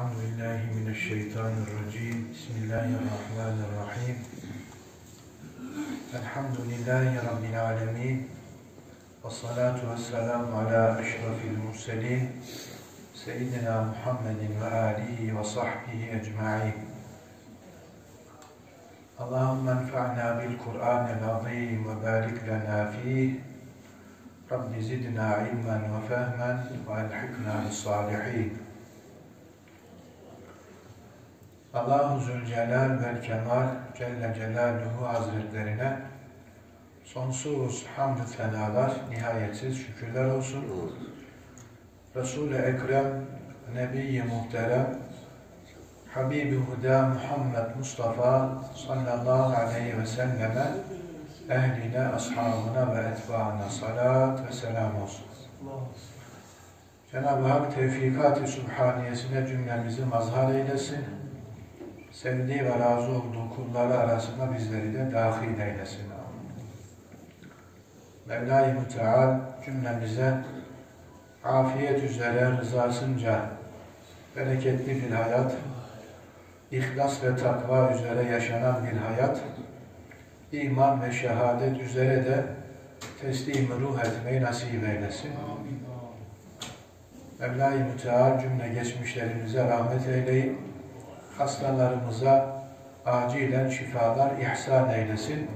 Euzu billahi mineşşeytanirracim. Bismillahirrahmanirrahim. Elhamdülillahi rabbil alamin. Ve salatu vesselamu ala eşrefil murselin. Seyyidina Muhammedin ve alihi ve sahbihi ecmaîn. Allahümme enfa'na bil Kur'anil azim ve barik lana fihi. Rabbi zidna ilmen ve fehmen ve elhikna bis. Allahu Zülcelal vel Kemal Celle Celaluhu Hazretlerine sonsuz hamdü senalar, nihayetsiz şükürler olsun. Resul-i Ekrem, Nebi-i Muhterem, Habibi Huda Muhammed Mustafa sallallahu aleyhi ve selleme ehline, ashabına ve etbaına salat ve selam olsun. Cenab-ı Hak tevfikat-ı cümlemizi mazhar eylesin. Sevdiği ve razı olduğu kulları arasında bizleri de dahil eylesin. Mevla-i Müteal cümlemize afiyet üzere rızasınca bereketli bir hayat, ihlas ve takva üzere yaşanan bir hayat, iman ve şehadet üzere de teslim ruh etmeyi nasip eylesin. Mevla-i Müteal cümle geçmişlerimize rahmet eyleyip, hastalarımıza acilen şifalar ihsan eylesin.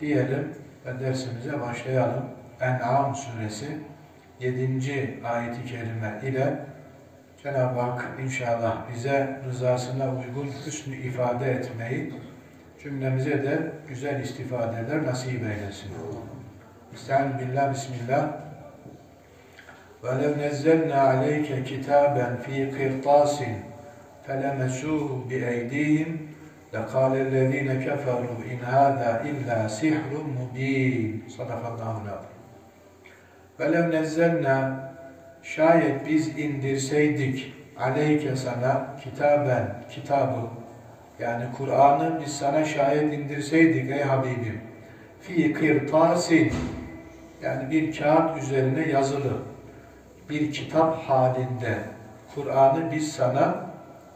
Diyelim ve dersimize başlayalım. En'am suresi 7. ayeti kerime ile Cenab-ı Hak inşallah bize rızasına uygun hüsnü ifade etmeyi cümlemize de güzel istifadeler nasip eylesin. Estaizu billah, bismillah. وَلَوْ نَزَّلْنَا عَلَيْكَ كِتَابًا ف۪ي قِرْطَاسٍ فَلَمَسُوهُ بِأَيْدِيهِمْ لَقَالَ الَّذ۪ينَ كَفَرُوا اِنْ هَذَا اِلَّا سِحْرٌ مُب۪ينٌ Sadakallahu aleyhi. وَلَوْ نَزَّلْنَا Şayet biz indirseydik aleyke sana kitaben, kitabı yani Kur'an'ı biz sana şayet indirseydik ey Habibim fi kırtasin yani bir kağıt üzerine yazılı bir kitap halinde Kur'an'ı biz sana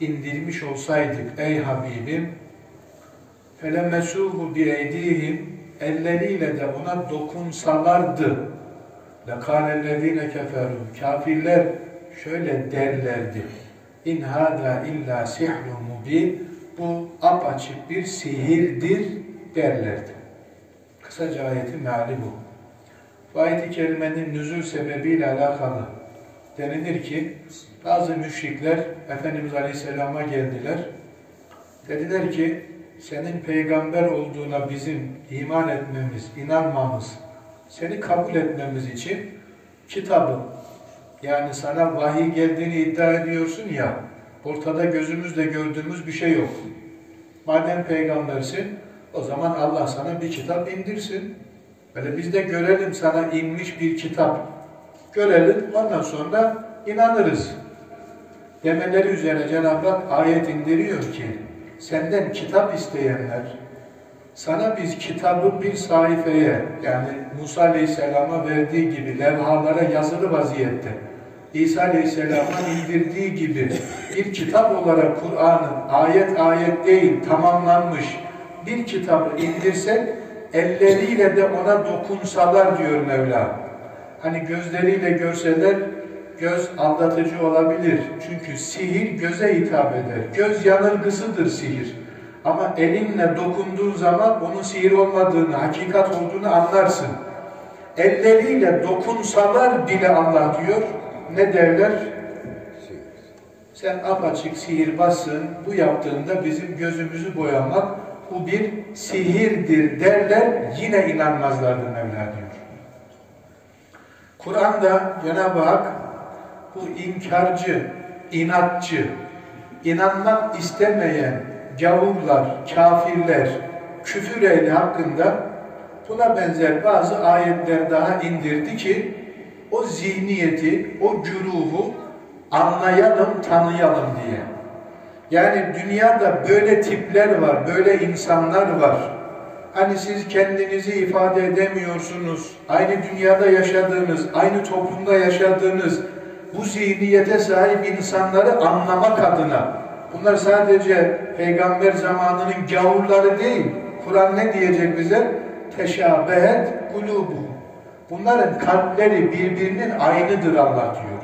indirmiş olsaydık ey Habibim bi eydihim elleriyle de ona dokunsalardı lekâlellezîne keferû kafirler şöyle derlerdi in hâdâ illâ sihrun mubîn bu apaçık bir sihirdir derlerdi. Kısaca ayetin meali bu. Bu ayet-i kerimenin nüzul sebebiyle alakalı denilir ki bazı müşrikler Efendimiz Aleyhisselam'a geldiler. Dediler ki senin peygamber olduğuna bizim iman etmemiz, inanmamız, seni kabul etmemiz için kitabı yani sana vahiy geldiğini iddia ediyorsun ya ortada gözümüzle gördüğümüz bir şey yok. Madem peygambersin o zaman Allah sana bir kitap indirsin. Böyle biz de görelim sana inmiş bir kitap. Görelim ondan sonra inanırız. Demeleri üzerine Cenab-ı Hak ayet indiriyor ki senden kitap isteyenler sana biz kitabı bir sayfaya yani Musa Aleyhisselam'a verdiği gibi levhalara yazılı vaziyette İsa Aleyhisselam'a indirdiği gibi bir kitap olarak Kur'an'ın ayet ayet değil tamamlanmış bir kitabı indirsek elleriyle de ona dokunsalar diyor Mevla. Hani gözleriyle görseler göz aldatıcı olabilir. Çünkü sihir göze hitap eder. Göz yanılgısıdır sihir. Ama elinle dokunduğun zaman onun sihir olmadığını, hakikat olduğunu anlarsın. Elleriyle dokunsalar bile Allah diyor, ne derler? Sen apaçık sihirbazsın, bu yaptığında bizim gözümüzü boyamak, bu bir sihirdir derler, yine inanmazlardı Mevla diyor. Kur'an'da Cenab-ı Hak bu inkarcı, inatçı, inanmak istemeyen gavurlar, kafirler, küfür ehli hakkında buna benzer bazı ayetler daha indirdi ki o zihniyeti, o güruhu anlayalım, tanıyalım diye. Yani dünyada böyle tipler var, böyle insanlar var. Hani siz kendinizi ifade edemiyorsunuz. Aynı dünyada yaşadığınız, aynı toplumda yaşadığınız, bu zihniyete sahip insanları anlamak adına bunlar sadece peygamber zamanının gavurları değil. Kur'an ne diyecek bize? Teşabehet kulubu. Bunların kalpleri birbirinin aynıdır Allah diyor.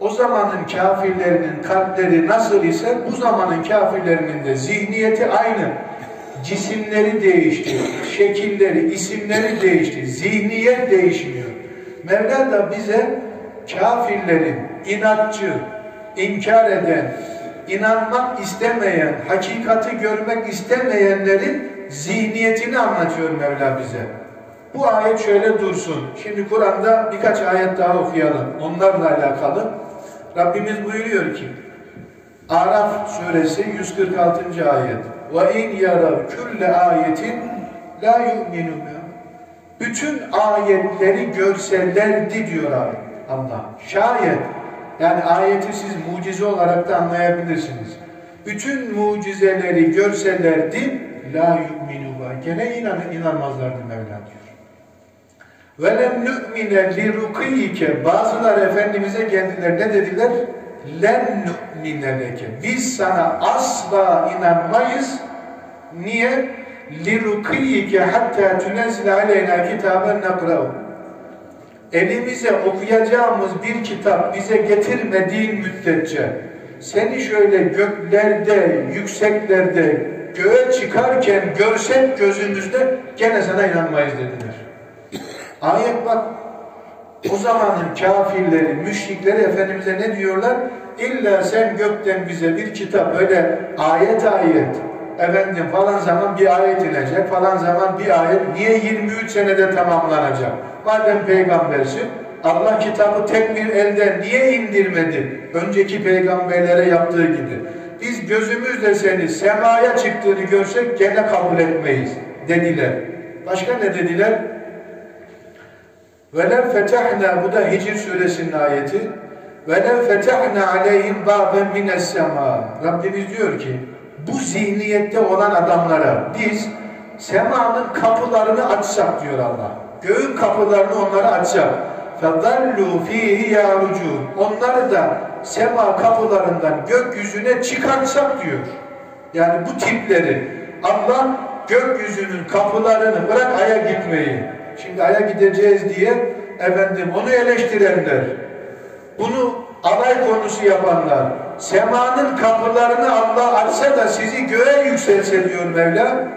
O zamanın kafirlerinin kalpleri nasıl ise bu zamanın kafirlerinin de zihniyeti aynı. Cisimleri değişti, şekilleri, isimleri değişti, zihniyet değişmiyor. Mevla da bize kafirlerin, inatçı, inkar eden, inanmak istemeyen, hakikati görmek istemeyenlerin zihniyetini anlatıyor Mevla bize. Bu ayet şöyle dursun. Şimdi Kur'an'da birkaç ayet daha okuyalım. Onlarla alakalı. Rabbimiz buyuruyor ki Araf suresi 146. ayet. Ve in yarav külle ayetin la yu'minu Bütün ayetleri görselerdi diyor Allah. Şayet yani ayeti siz mucize olarak da anlayabilirsiniz. Bütün mucizeleri görselerdi la yu'minu gene inan inanmazlardı Mevla diyor. Ve lem nu'mine li rukiyike bazılar Efendimiz'e kendiler ne dediler? Nu'mine leke. Biz sana asla inanmayız. Niye? Rukiyike hatta tünezzile aleyna kitaben nekra'u. Elimize okuyacağımız bir kitap bize getirmediğin müddetçe seni şöyle göklerde, yükseklerde, göğe çıkarken görsek gözümüzde gene sana inanmayız dediler. Ayet bak o zamanın kafirleri, müşrikleri Efendimiz'e ne diyorlar? İlla sen gökten bize bir kitap öyle ayet ayet efendim falan zaman bir ayet inecek falan zaman bir ayet niye 23 senede tamamlanacak? Madem peygambersin Allah kitabı tek bir elden niye indirmedi? Önceki peygamberlere yaptığı gibi. Biz gözümüzle seni semaya çıktığını görsek gene kabul etmeyiz dediler. Başka ne dediler? وَلَنْ فَتَحْنَا Bu da Hicr suresinin ayeti. وَلَنْ فَتَحْنَا عَلَيْهِمْ بَابًا مِنَ السَّمَاءِ Rabbimiz diyor ki bu zihniyette olan adamlara biz semanın kapılarını açsak diyor Allah. Göğün kapılarını onlara açsak. فَضَلُّوا ف۪يهِ يَعْرُجُونَ Onları da sema kapılarından gökyüzüne çıkartsak diyor. Yani bu tipleri Allah gökyüzünün kapılarını bırak aya gitmeyi şimdi aya gideceğiz diye efendim onu eleştirenler, bunu alay konusu yapanlar, semanın kapılarını Allah açsa da sizi göğe yükselse diyor Mevla,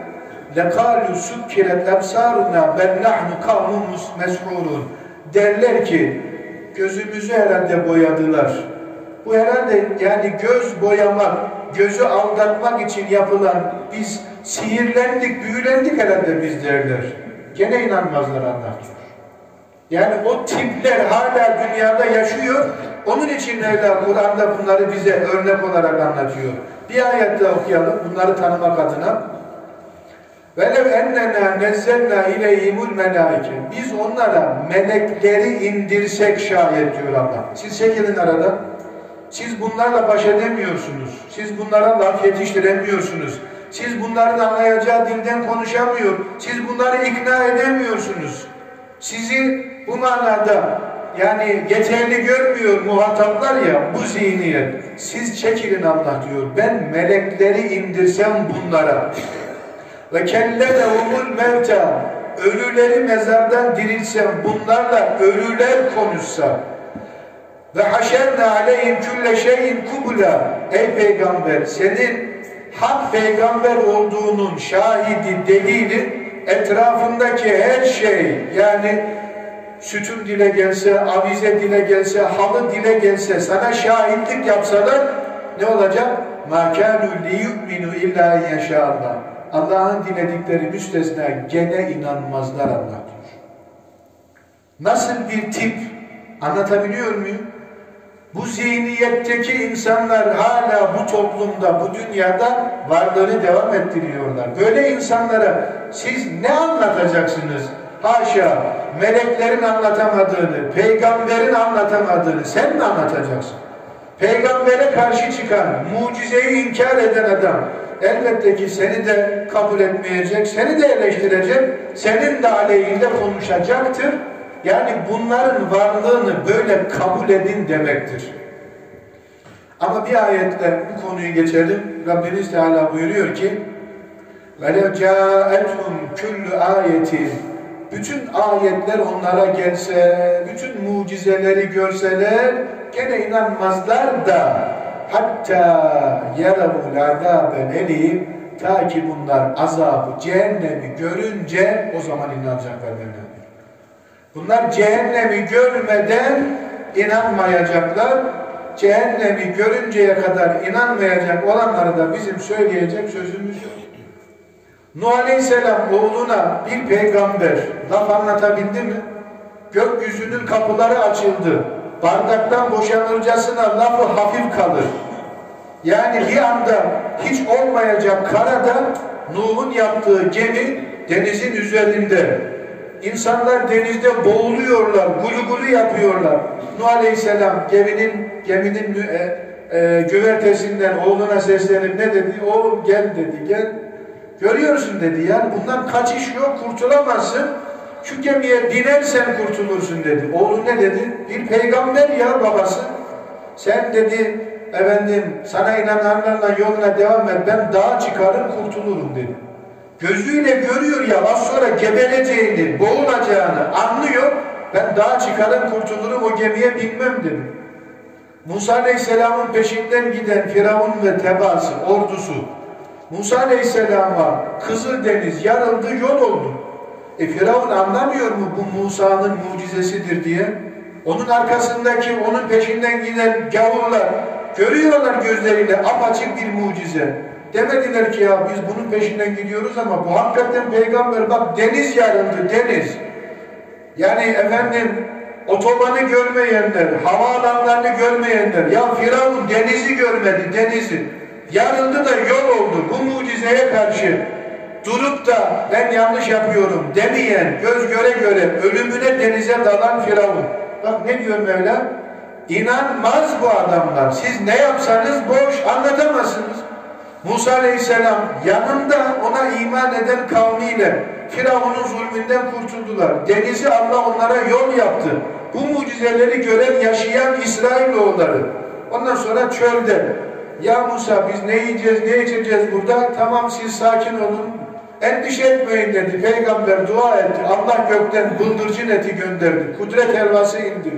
لَقَالُوا سُكِّرَتْ اَبْسَارُنَا بَلْ نَحْنُ قَوْمٌ مَسْعُورٌ derler ki gözümüzü herhalde boyadılar. Bu herhalde yani göz boyamak, gözü aldatmak için yapılan biz sihirlendik, büyülendik herhalde biz derler. Gene inanmazlar Allah Yani o tipler hala dünyada yaşıyor. Onun için Mevla Kur'an'da bunları bize örnek olarak anlatıyor. Bir ayet daha okuyalım bunları tanımak adına. Velev ennena nezzelna ileyhimul melaike. Biz onlara melekleri indirsek şayet diyor Allah. Siz çekilin arada. Siz bunlarla baş edemiyorsunuz. Siz bunlara laf yetiştiremiyorsunuz. Siz bunların anlayacağı dilden konuşamıyor. Siz bunları ikna edemiyorsunuz. Sizi bu manada yani yeterli görmüyor muhataplar ya bu zihniyet. Siz çekilin Allah diyor. Ben melekleri indirsem bunlara ve kellemehumul mevta ölüleri mezardan dirilsem bunlarla ölüler konuşsa ve haşerne aleyhim külle şeyin kubula ey peygamber senin hak peygamber olduğunun şahidi, delili etrafındaki her şey yani sütun dile gelse, avize dile gelse, halı dile gelse, sana şahitlik yapsalar ne olacak? مَا كَانُوا لِيُؤْمِنُوا اِلَّا يَشَاءَ Allah'ın diledikleri müstesna gene inanmazlar Allah diyor. Nasıl bir tip anlatabiliyor muyum? Bu zihniyetteki insanlar hala bu toplumda, bu dünyada varlığını devam ettiriyorlar. Böyle insanlara siz ne anlatacaksınız? Haşa, meleklerin anlatamadığını, peygamberin anlatamadığını sen mi anlatacaksın? Peygambere karşı çıkan, mucizeyi inkar eden adam elbette ki seni de kabul etmeyecek, seni de eleştirecek, senin de aleyhinde konuşacaktır. Yani bunların varlığını böyle kabul edin demektir. Ama bir ayetle bu konuyu geçelim. Rabbimiz Teala buyuruyor ki وَلَوْ جَاءَتْهُمْ كُلُّ آيَةٍ Bütün ayetler onlara gelse, bütün mucizeleri görseler gene inanmazlar da hatta yeravul azabel elim ta ki bunlar azabı, cehennemi görünce o zaman inanacaklar Mevla. Bunlar cehennemi görmeden inanmayacaklar. Cehennemi görünceye kadar inanmayacak olanlara da bizim söyleyecek sözümüz yok. Nuh Aleyhisselam oğluna bir peygamber laf anlatabildi mi? Gökyüzünün kapıları açıldı. Bardaktan boşanırcasına lafı hafif kalır. Yani bir anda hiç olmayacak karada Nuh'un yaptığı gemi denizin üzerinde. İnsanlar denizde boğuluyorlar, gulu gulu yapıyorlar. Nuh Aleyhisselam geminin geminin e, e, güvertesinden oğluna seslenip ne dedi? Oğlum gel dedi, gel. Görüyorsun dedi yani bundan kaçış yok, kurtulamazsın. Şu gemiye binersen kurtulursun dedi. Oğlu ne dedi? Bir peygamber ya babası. Sen dedi efendim sana inananlarla yoluna devam et. Ben dağa çıkarır kurtulurum dedi. Gözüyle görüyor ya az sonra gebeleceğini, boğulacağını anlıyor. Ben dağa çıkarım kurtulurum o gemiye binmem dedi. Musa Aleyhisselam'ın peşinden giden Firavun ve tebaası, ordusu Musa Aleyhisselam'a Kızıldeniz yarıldı, yol oldu. E Firavun anlamıyor mu bu Musa'nın mucizesidir diye? Onun arkasındaki, onun peşinden giden gavurlar görüyorlar gözleriyle apaçık bir mucize. Demediler ki ya biz bunun peşinden gidiyoruz ama bu hakikaten peygamber bak deniz yarıldı deniz. Yani efendim otobanı görmeyenler, havaalanlarını görmeyenler ya Firavun denizi görmedi denizi. Yarıldı da yol oldu. Bu mucizeye karşı durup da ben yanlış yapıyorum demeyen, göz göre göre ölümüne denize dalan Firavun. Bak ne diyor Mevla? İnanmaz bu adamlar. Siz ne yapsanız boş anlatamazsınız. Musa Aleyhisselam yanında ona iman eden kavmiyle Firavun'un zulmünden kurtuldular. Denizi Allah onlara yol yaptı. Bu mucizeleri gören yaşayan İsrailoğulları. Ondan sonra çölde ya Musa biz ne yiyeceğiz, ne içeceğiz burada? Tamam siz sakin olun. Endişe etmeyin dedi. Peygamber dua etti. Allah gökten bıldırcın eti gönderdi. Kudret helvası indi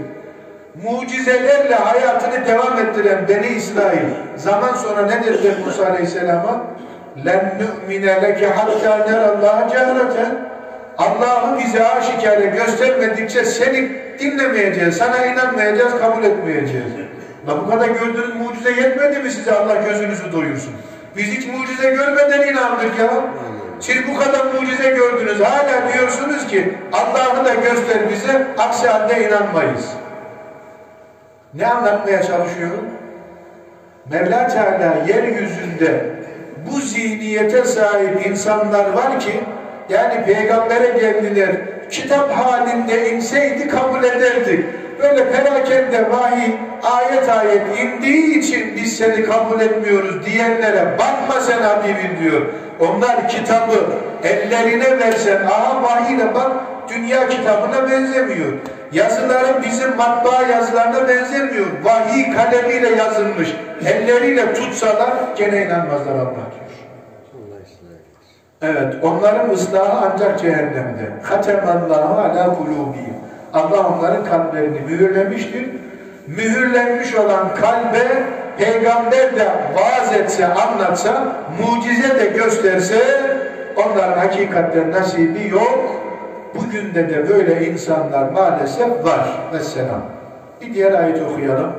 Mucizelerle hayatını devam ettiren Beni İsrail zaman sonra ne dedi Musa Aleyhisselam'a? لَنْ نُؤْمِنَ لَكَ حَتَّى نَرَ اللّٰهَ جَهْرَةً Allah'ı bize aşikare göstermedikçe seni dinlemeyeceğiz, sana inanmayacağız, kabul etmeyeceğiz. La bu kadar gördüğünüz mucize yetmedi mi size Allah gözünüzü doyursun? Biz hiç mucize görmeden inandık ya. Siz bu kadar mucize gördünüz. Hala diyorsunuz ki Allah'ı da göster bize. Aksi halde inanmayız. Ne anlatmaya çalışıyorum? Mevla Teala yeryüzünde bu zihniyete sahip insanlar var ki yani peygambere geldiler kitap halinde inseydi kabul ederdik böyle perakende vahiy ayet ayet indiği için biz seni kabul etmiyoruz diyenlere bakma sen Habibim diyor. Onlar kitabı ellerine versen aha vahiyle bak dünya kitabına benzemiyor. Yazıların bizim matbaa yazılarına benzemiyor. Vahiy kalemiyle yazılmış. Elleriyle tutsalar gene inanmazlar Allah diyor. Evet, onların ıslahı ancak cehennemde. Hatemallahu ala kulubihim. Allah onların kalplerini mühürlemiştir. Mühürlenmiş olan kalbe peygamber de vaaz etse, anlatsa, mucize de gösterse onların hakikatten nasibi yok. Bugün de de böyle insanlar maalesef var. Mesela bir diğer ayet okuyalım.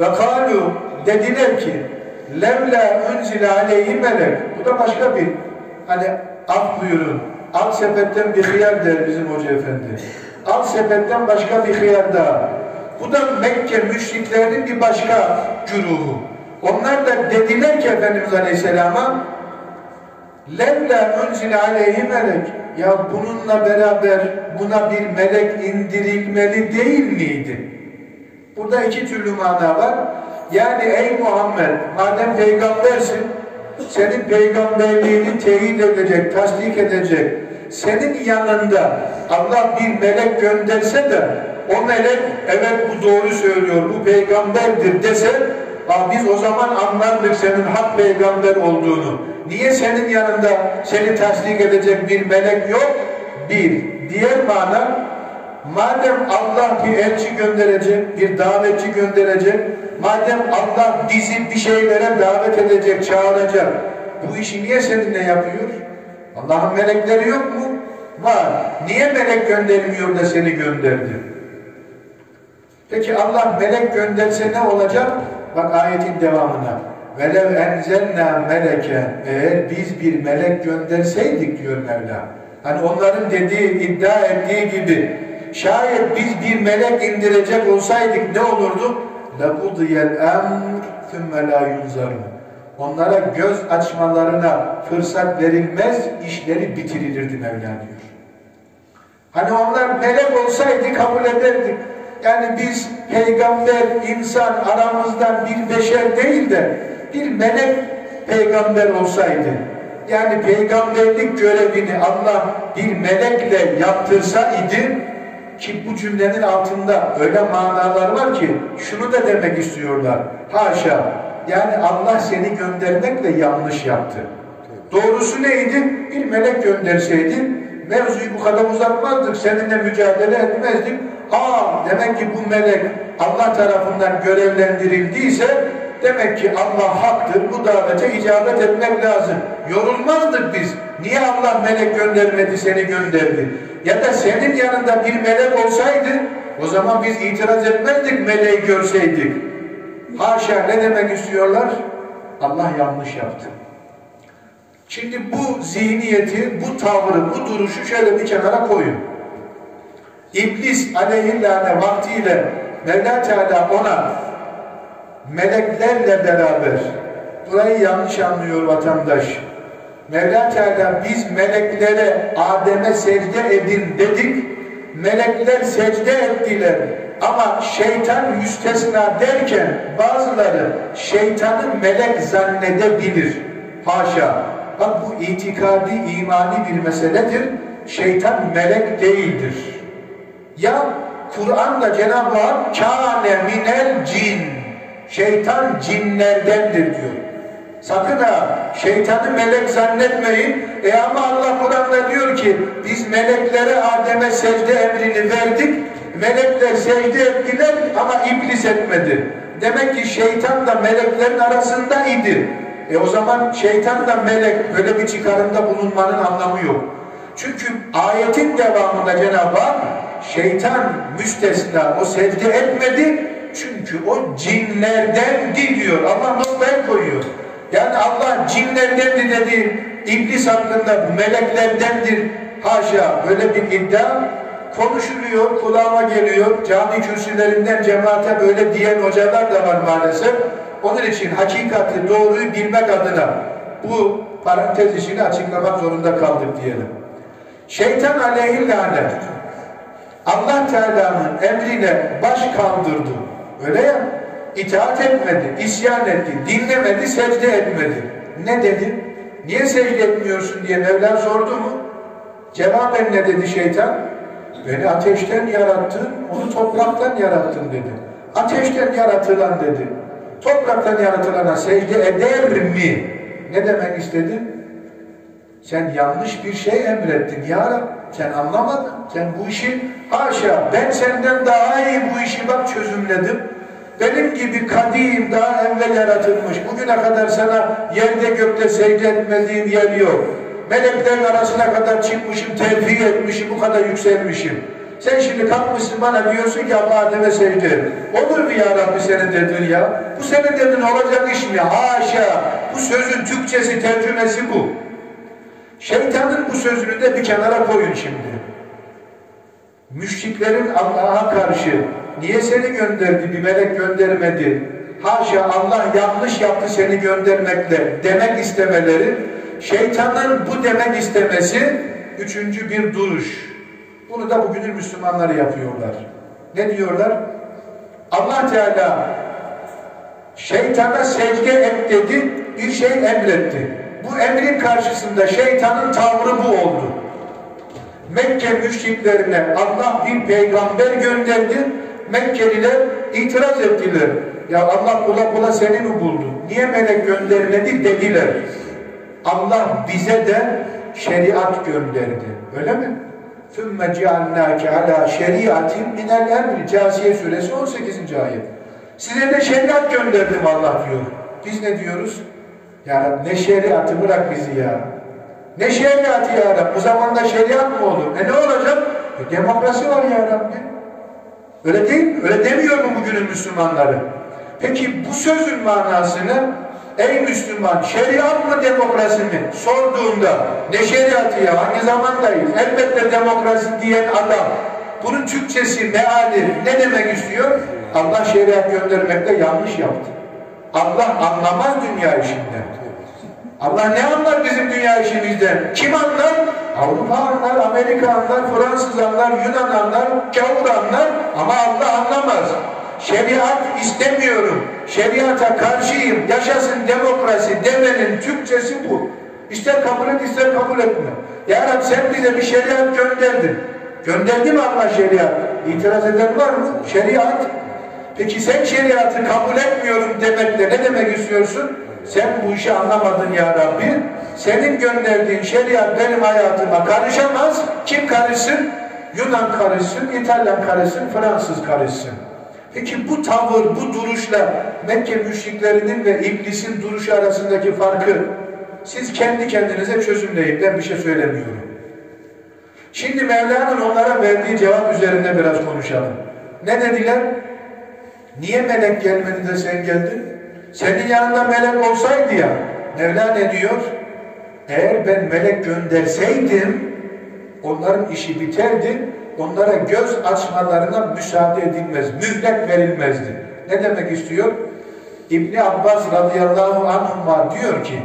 Ve kalu dediler ki levla unzile aleyhi melek. Bu da başka bir hani af buyurun. Al sepetten bir hıyar der bizim hoca efendi. Al sepetten başka bir hıyar daha. Bu da Mekke müşriklerinin bir başka güruhu. Onlar da dediler ki Efendimiz Aleyhisselam'a levla unzile aleyhi melek ya bununla beraber buna bir melek indirilmeli değil miydi? Burada iki türlü mana var. Yani ey Muhammed madem peygambersin senin peygamberliğini teyit edecek, tasdik edecek senin yanında Allah bir melek gönderse de o melek evet bu doğru söylüyor, bu peygamberdir dese biz o zaman anlardık senin hak peygamber olduğunu. Niye senin yanında seni tasdik edecek bir melek yok? Bir. Diğer mana madem Allah bir elçi gönderecek, bir davetçi gönderecek, madem Allah bizi bir şeylere davet edecek, çağıracak, bu işi niye seninle yapıyor? Allah'ın melekleri yok mu? Var. Niye melek göndermiyor da seni gönderdi? Peki Allah melek gönderse ne olacak? Bak ayetin devamına Velev enzelna meleke eğer biz bir melek gönderseydik diyor Mevla. Hani onların dediği, iddia ettiği gibi şayet biz bir melek indirecek olsaydık ne olurdu? لَقُضِيَ الْاَمْرِ ثُمَّ لَا يُنْزَرُونَ Onlara göz açmalarına fırsat verilmez, işleri bitirilirdi Mevla diyor. Hani onlar melek olsaydı kabul ederdik. Yani biz peygamber, insan aramızdan bir beşer değil de bir melek peygamber olsaydı, yani peygamberlik görevini Allah bir melekle yaptırsaydı ki bu cümlenin altında öyle manalar var ki şunu da demek istiyorlar. Haşa. Yani Allah seni göndermekle yanlış yaptı. Doğrusu neydi? Bir melek gönderseydi mevzuyu bu kadar uzatmazdık. Seninle mücadele etmezdik. Aa demek ki bu melek Allah tarafından görevlendirildiyse demek ki Allah haktır. Bu davete icabet etmek lazım. Yorulmazdık biz. Niye Allah melek göndermedi seni gönderdi? Ya da senin yanında bir melek olsaydı o zaman biz itiraz etmezdik meleği görseydik. Haşa ne demek istiyorlar? Allah yanlış yaptı. Şimdi bu zihniyeti, bu tavrı, bu duruşu şöyle bir kenara koyun. İblis aleyhillâne vaktiyle Mevla Teala ona meleklerle beraber burayı yanlış anlıyor vatandaş. Mevla Teala biz meleklere Adem'e secde edin dedik. Melekler secde ettiler. Ama şeytan müstesna derken bazıları şeytanı melek zannedebilir. Haşa. Bak bu itikadi, imani bir meseledir. Şeytan melek değildir. Ya Kur'an'da Cenab-ı Hak kâne minel cin. Şeytan cinlerdendir diyor. Sakın ha şeytanı melek zannetmeyin. E ama Allah Kur'an'da diyor ki biz meleklere Adem'e secde emrini verdik. Melekler secde ettiler ama iblis etmedi. Demek ki şeytan da meleklerin arasında idi. E o zaman şeytan da melek böyle bir çıkarımda bulunmanın anlamı yok. Çünkü ayetin devamında Cenab-ı Hak şeytan müstesna o secde etmedi çünkü o cinlerden diyor. Allah noktaya koyuyor. Yani Allah cinlerdendi dedi. İblis hakkında meleklerdendir. Haşa böyle bir iddia konuşuluyor, kulağıma geliyor. Cami kürsülerinden cemaate böyle diyen hocalar da var maalesef. Onun için hakikati, doğruyu bilmek adına bu parantez işini açıklamak zorunda kaldık diyelim. Şeytan aleyhillâne Allah Teala'nın emrine baş kaldırdı. Öyle ya. İtaat etmedi, isyan etti, dinlemedi, secde etmedi. Ne dedi? Niye secde etmiyorsun diye Mevla sordu mu? Cevaben ne dedi şeytan? Beni ateşten yarattın, onu topraktan yarattın dedi. Ateşten yaratılan dedi. Topraktan yaratılana secde eder mi? Ne demek istedi? Sen yanlış bir şey emrettin ya Rab. Sen anlamadın. Sen bu işi haşa ben senden daha iyi bu işi bak çözümledim. Benim gibi kadim daha evvel yaratılmış. Bugüne kadar sana yerde gökte secde etmediğim yer yok. Meleklerin arasına kadar çıkmışım, terfi etmişim, bu kadar yükselmişim. Sen şimdi kalkmışsın bana diyorsun ki Allah Adem'e et. Olur mu ya Rabbi senin dedin ya? Bu senin dedin olacak iş mi? Haşa! Bu sözün Türkçesi, tercümesi bu. Şeytanın bu sözünü de bir kenara koyun şimdi. Müşriklerin Allah'a karşı niye seni gönderdi, bir melek göndermedi? Haşa Allah yanlış yaptı seni göndermekle demek istemeleri, şeytanın bu demek istemesi üçüncü bir duruş. Bunu da bugünün Müslümanları yapıyorlar. Ne diyorlar? Allah Teala şeytana secde et dedi, bir şey emretti Bu emrin karşısında şeytanın tavrı bu oldu. Mekke müşriklerine Allah bir peygamber gönderdi. Mekkeliler itiraz ettiler. Ya Allah kula kula seni mi buldu? Niye melek göndermedi dediler. Allah bize de şeriat gönderdi. Öyle mi? ثُمَّ جَعَلْنَاكَ عَلَى شَرِيعَةٍ مِنَ الْاَمْرِ Casiye suresi 18. ayet. Size de şeriat gönderdim Allah diyor. Biz ne diyoruz? Ya ne şeriatı bırak bizi ya. Ne şeriatı ya Rabbi? O zaman da şeriat mı olur? E ne olacak? E demokrasi var ya Rabbi. Öyle değil mi? Öyle demiyor mu bugünün Müslümanları? Peki bu sözün manasını ey Müslüman şeriat mı demokrasi mi? Sorduğunda ne şeriatı ya hangi zamandayız? Elbette demokrasi diyen adam bunun Türkçesi meali ne demek istiyor? Allah şeriat göndermekte yanlış yaptı. Allah anlamaz dünya işinden. Allah ne anlar bizim dünya işimizden? Kim anlar? Avrupa anlar, Amerika anlar, Fransız anlar, Yunan anlar, Gavur anlar ama Allah anlamaz. Şeriat istemiyorum, şeriata karşıyım, yaşasın demokrasi demenin Türkçesi bu. İster kabul et, ister kabul etme. Ya sen bize bir şeriat gönderdin. Gönderdi mi Allah şeriat? İtiraz eden var mı? Şeriat. Peki sen şeriatı kabul etmiyorum demekle ne demek istiyorsun? Sen bu işi anlamadın ya Rabbi. Senin gönderdiğin şeriat benim hayatıma karışamaz. Kim karışsın? Yunan karışsın, İtalyan karışsın, Fransız karışsın. Peki bu tavır, bu duruşla Mekke müşriklerinin ve iblisin duruşu arasındaki farkı siz kendi kendinize çözümleyin. Ben bir şey söylemiyorum. Şimdi Mevla'nın onlara verdiği cevap üzerinde biraz konuşalım. Ne dediler? Niye melek gelmedi de sen geldin? Senin yanında melek olsaydı ya, Mevla ne diyor? Eğer ben melek gönderseydim, onların işi biterdi, onlara göz açmalarına müsaade edilmez, mühlet verilmezdi. Ne demek istiyor? İbni Abbas radıyallahu anhuma diyor ki,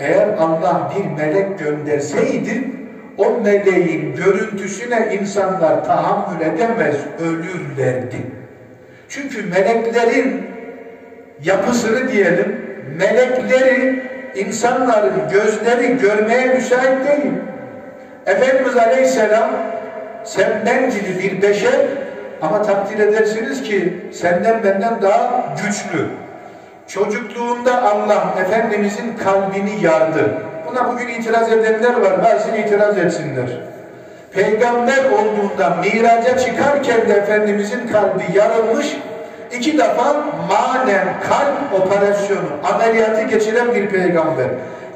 eğer Allah bir melek gönderseydi, o meleğin görüntüsüne insanlar tahammül edemez, ölürlerdi. Çünkü meleklerin yapısını diyelim, melekleri insanların gözleri görmeye müsait değil. Efendimiz Aleyhisselam senden gibi bir beşer ama takdir edersiniz ki senden benden daha güçlü. Çocukluğunda Allah Efendimizin kalbini yardı. Buna bugün itiraz edenler var. Bazı itiraz etsinler. Peygamber olduğunda miraca çıkarken de Efendimizin kalbi yarılmış, iki defa manen kalp operasyonu, ameliyatı geçiren bir peygamber.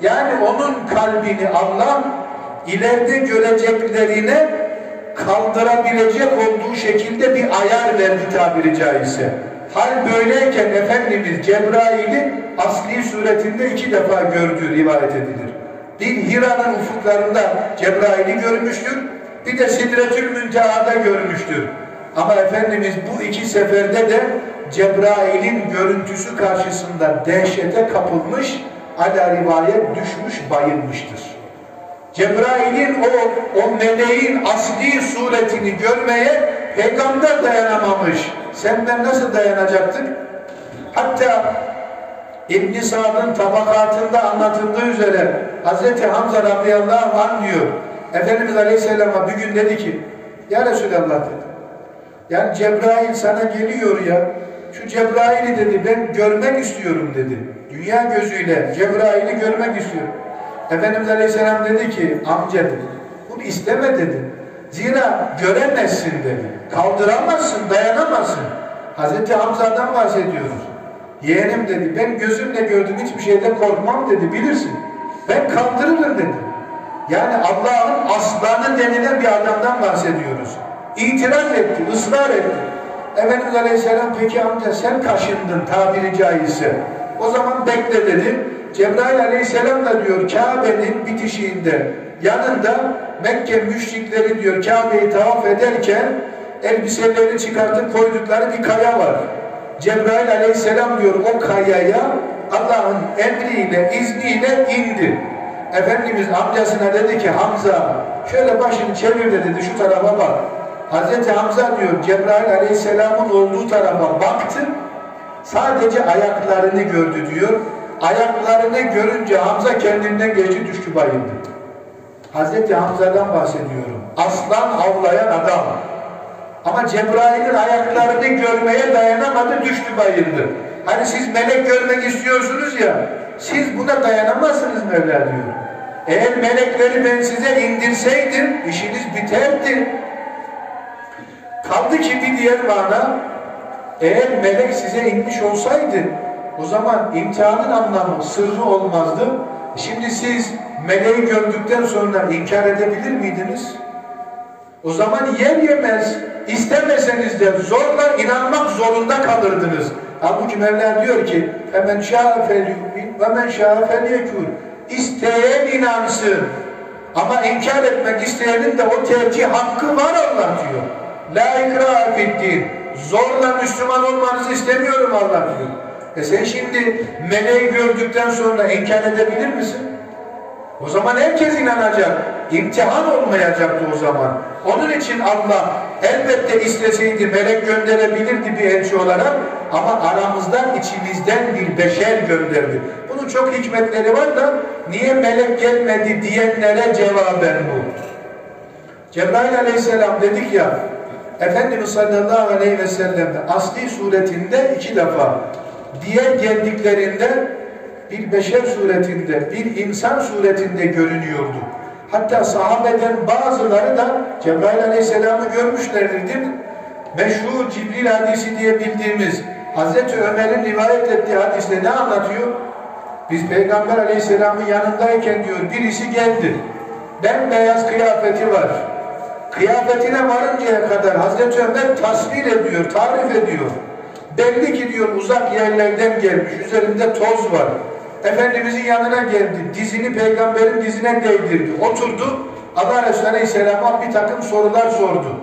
Yani onun kalbini Allah ileride göreceklerine kaldırabilecek olduğu şekilde bir ayar verdi tabiri caizse. Hal böyleyken Efendimiz Cebrail'i asli suretinde iki defa gördüğü rivayet edilir. Bir Hira'nın ufuklarında Cebrail'i görmüştür, bir de Sidretül Münteha'da görmüştür. Ama Efendimiz bu iki seferde de Cebrail'in görüntüsü karşısında dehşete kapılmış, ala rivayet düşmüş, bayılmıştır. Cebrail'in o, o meleğin asli suretini görmeye peygamber dayanamamış. Senden nasıl dayanacaktık? Hatta İbn-i Sa'd'ın tabakatında anlatıldığı üzere Hz. Hamza radıyallahu anh diyor. Efendimiz Aleyhisselam'a bir gün dedi ki Ya Resulallah dedi. Yani Cebrail sana geliyor ya şu Cebrail'i dedi ben görmek istiyorum dedi. Dünya gözüyle Cebrail'i görmek istiyorum. Efendimiz Aleyhisselam dedi ki amca dedi bunu isteme dedi. Zira göremezsin dedi. Kaldıramazsın, dayanamazsın. Hazreti Hamza'dan bahsediyoruz. Yeğenim dedi ben gözümle gördüm hiçbir şeyde korkmam dedi bilirsin. Ben kaldırırım dedi. Yani Allah'ın aslanı denilen bir adamdan bahsediyoruz. İtiraz etti, ısrar etti. Efendimiz Aleyhisselam peki amca sen kaşındın tabiri caizse. O zaman bekle dedi. Cebrail Aleyhisselam da diyor Kabe'nin bitişiğinde yanında Mekke müşrikleri diyor Kabe'yi tavaf ederken elbiselerini çıkartıp koydukları bir kaya var. Cebrail Aleyhisselam diyor o kayaya Allah'ın emriyle, izniyle indi. Efendimiz amcasına dedi ki Hamza şöyle başını çevir dedi şu tarafa bak. Hazreti Hamza diyor Cebrail Aleyhisselam'ın olduğu tarafa baktı. Sadece ayaklarını gördü diyor. Ayaklarını görünce Hamza kendinden geçti düştü bayıldı. Hazreti Hamza'dan bahsediyorum. Aslan avlayan adam. Ama Cebrail'in ayaklarını görmeye dayanamadı, düştü bayıldı. Hani siz melek görmek istiyorsunuz ya, siz buna dayanamazsınız Mevla diyor. Eğer melekleri ben size indirseydim, işiniz biterdi. Kaldı ki bir diğer mana, eğer melek size inmiş olsaydı, o zaman imtihanın anlamı, sırrı olmazdı. Şimdi siz meleği gördükten sonra inkar edebilir miydiniz? O zaman yer yemez, istemeseniz de zorla inanmak zorunda kalırdınız. Halbuki Mevla diyor ki hemen şâ felyumin ve men şâ felyekûn İsteyen inansın. Ama inkar etmek isteyenin de o tercih hakkı var Allah diyor. La ikraha fiddin. Zorla Müslüman olmanızı istemiyorum Allah diyor. E sen şimdi meleği gördükten sonra inkar edebilir misin? O zaman herkes inanacak. İmtihan olmayacaktı o zaman. Onun için Allah elbette isteseydi melek gönderebilirdi bir elçi olarak ama aramızdan içimizden bir beşer gönderdi. Bunun çok hikmetleri var da niye melek gelmedi diyenlere cevaben bu. Cebrail aleyhisselam dedik ya Efendimiz sallallahu aleyhi ve sellem asli suretinde iki defa diğer geldiklerinde bir beşer suretinde, bir insan suretinde görünüyordu. Hatta sahabeden bazıları da Cebrail Aleyhisselam'ı görmüşlerdir değil mi? Meşhur Cibril hadisi diye bildiğimiz Hazreti Ömer'in rivayet ettiği hadiste ne anlatıyor? Biz Peygamber Aleyhisselam'ın yanındayken diyor birisi geldi. Bembeyaz kıyafeti var. Kıyafetine varıncaya kadar Hazreti Ömer tasvir ediyor, tarif ediyor. Belli ki diyor uzak yerlerden gelmiş, üzerinde toz var. Efendimizin yanına geldi. Dizini peygamberin dizine değdirdi. Oturdu. Allah Resulü Aleyhisselam'a bir takım sorular sordu.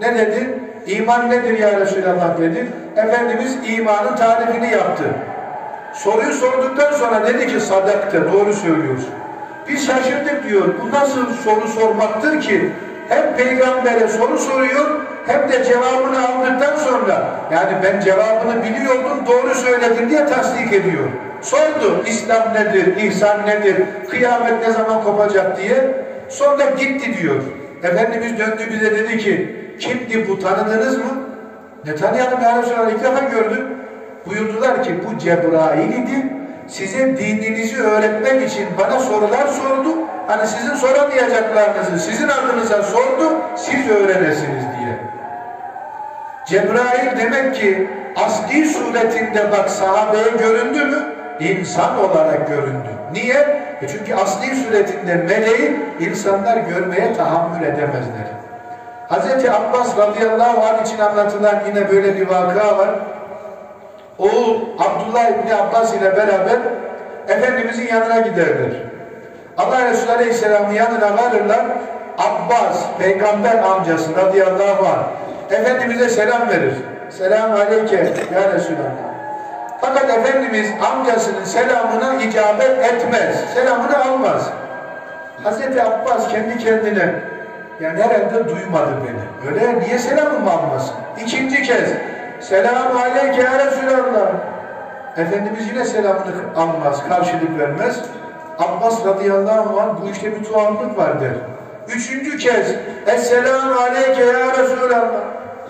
Ne dedi? İman nedir ya Resulallah dedi. Efendimiz imanın tarifini yaptı. Soruyu sorduktan sonra dedi ki sadakte doğru söylüyorsun. Biz şaşırdık diyor. Bu nasıl soru sormaktır ki? Hem peygambere soru soruyor hem de cevabını aldıktan sonra yani ben cevabını biliyordum doğru söyledin diye tasdik ediyor. Sordu İslam nedir, ihsan nedir, kıyamet ne zaman kopacak diye. Sonra gitti diyor. Efendimiz döndü bize dedi ki kimdi bu tanıdınız mı? Ne tanıyalım ya Resulallah ilk defa gördüm. Buyurdular ki bu Cebrail idi. Size dininizi öğretmek için bana sorular sordu. Hani sizin soramayacaklarınızı sizin adınıza sordu. Siz öğrenesiniz diye. Cebrail demek ki asli suretinde bak sahabeye göründü mü? İnsan olarak göründü. Niye? E çünkü asli suretinde meleği insanlar görmeye tahammül edemezler. Hz. Abbas radıyallahu anh için anlatılan yine böyle bir vaka var. Oğul Abdullah İbni Abbas ile beraber Efendimizin yanına giderler. Allah Resulü Aleyhisselam'ın yanına varırlar. Abbas, peygamber amcası radıyallahu anh Efendimiz'e selam verir. Selam aleyke ya Resulallah. Fakat Efendimiz amcasının selamına icabet etmez. Selamını almaz. Hazreti Abbas kendi kendine yani herhalde duymadı beni. Öyle niye selamımı almasın? İkinci kez Selamun aleyke ya Resulallah. Efendimiz yine selamını almaz, karşılık vermez. Abbas radıyallahu anh bu işte bir tuhaflık var der. Üçüncü kez Esselamu aleyke ya Resulallah.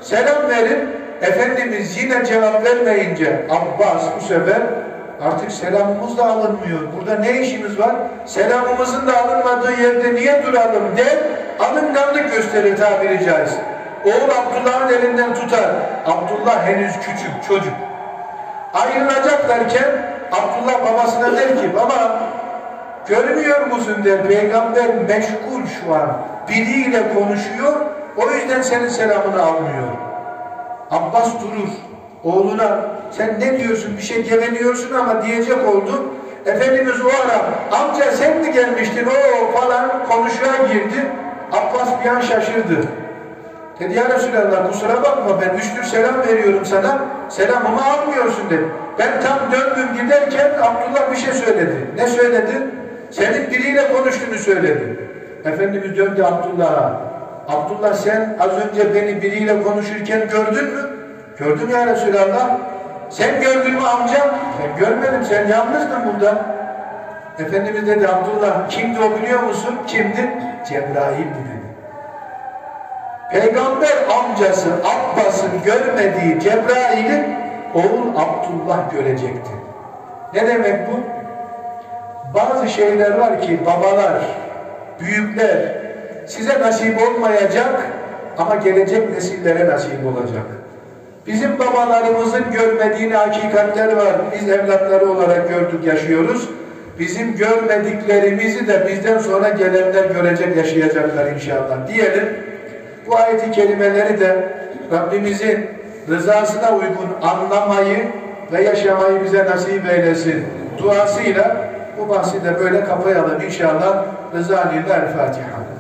Selam verin. Efendimiz yine cevap vermeyince Abbas bu sefer artık selamımız da alınmıyor. Burada ne işimiz var? Selamımızın da alınmadığı yerde niye duralım der. Alınganlık gösterir tabiri caizse. Oğul Abdullah'ın elinden tutar. Abdullah henüz küçük çocuk. Ayrılacaklarken Abdullah babasına der ki baba görmüyor musun der peygamber meşgul şu an biriyle konuşuyor o yüzden senin selamını almıyor. Abbas durur oğluna sen ne diyorsun bir şey geveliyorsun ama diyecek oldu. Efendimiz o ara amca sen mi gelmiştin o falan konuşuğa girdi. Abbas bir an şaşırdı. Dedi ya Resulallah kusura bakma ben üçtür selam veriyorum sana. Selamımı almıyorsun dedi. Ben tam döndüm giderken Abdullah bir şey söyledi. Ne söyledi? Senin biriyle konuştuğunu söyledi. Efendimiz döndü Abdullah'a. Abdullah sen az önce beni biriyle konuşurken gördün mü? Gördüm ya Resulallah. Sen gördün mü amcam? Ben görmedim. Sen yalnızdın burada. Efendimiz dedi Abdullah kimdi o biliyor musun? Kimdi? Cebrail'di dedi. Peygamber amcası Abbas'ın görmediği Cebrail'i oğul Abdullah görecekti. Ne demek bu? Bazı şeyler var ki babalar, büyükler size nasip olmayacak ama gelecek nesillere nasip olacak. Bizim babalarımızın görmediğini hakikatler var. Biz evlatları olarak gördük, yaşıyoruz. Bizim görmediklerimizi de bizden sonra gelenler görecek, yaşayacaklar inşallah. Diyelim, bu ayeti kelimeleri de Rabbimizin rızasına uygun anlamayı ve yaşamayı bize nasip eylesin. Duasıyla bu bahsi de böyle kapayalım inşallah. Rızanillah El Fatiha.